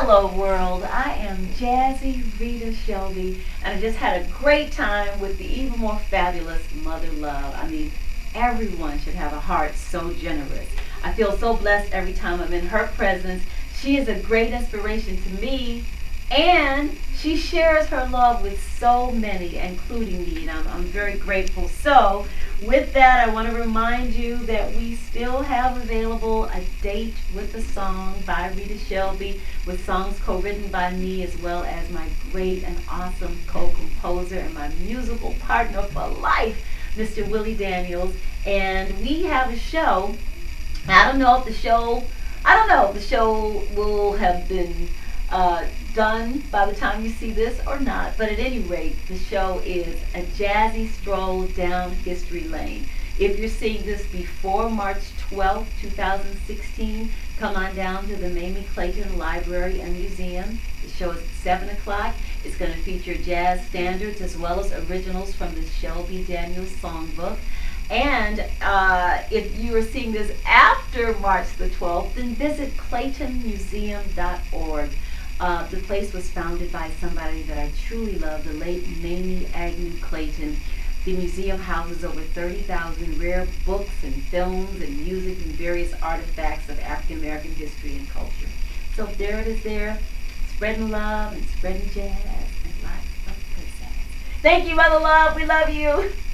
Hello world, I am Jazzy Rita Shelby and I just had a great time with the even more fabulous Mother Love. I mean, everyone should have a heart so generous. I feel so blessed every time I'm in her presence. She is a great inspiration to me and she shares her love with so many, including me, and I'm, I'm very grateful. So, with that, I want to remind you that we still have available a date with the song by Rita Shelby, with songs co-written by me, as well as my great and awesome co-composer and my musical partner for life, Mr. Willie Daniels. And we have a show. I don't know if the show, I don't know if the show will have been uh, done by the time you see this or not, but at any rate, the show is a jazzy stroll down history lane. If you're seeing this before March 12, 2016, come on down to the Mayme Clayton Library and Museum. The show is at 7 o'clock. It's going to feature jazz standards as well as originals from the Shelby Daniels Songbook. And uh, if you are seeing this after March the 12th, then visit claytonmuseum.org. Uh, the place was founded by somebody that I truly love, the late Mayme Agnew Clayton. The museum houses over 30,000 rare books and films and music and various artifacts of African American history and culture. So there it is there, spreading love and spreading jazz and lots of good Thank you, Mother Love. We love you.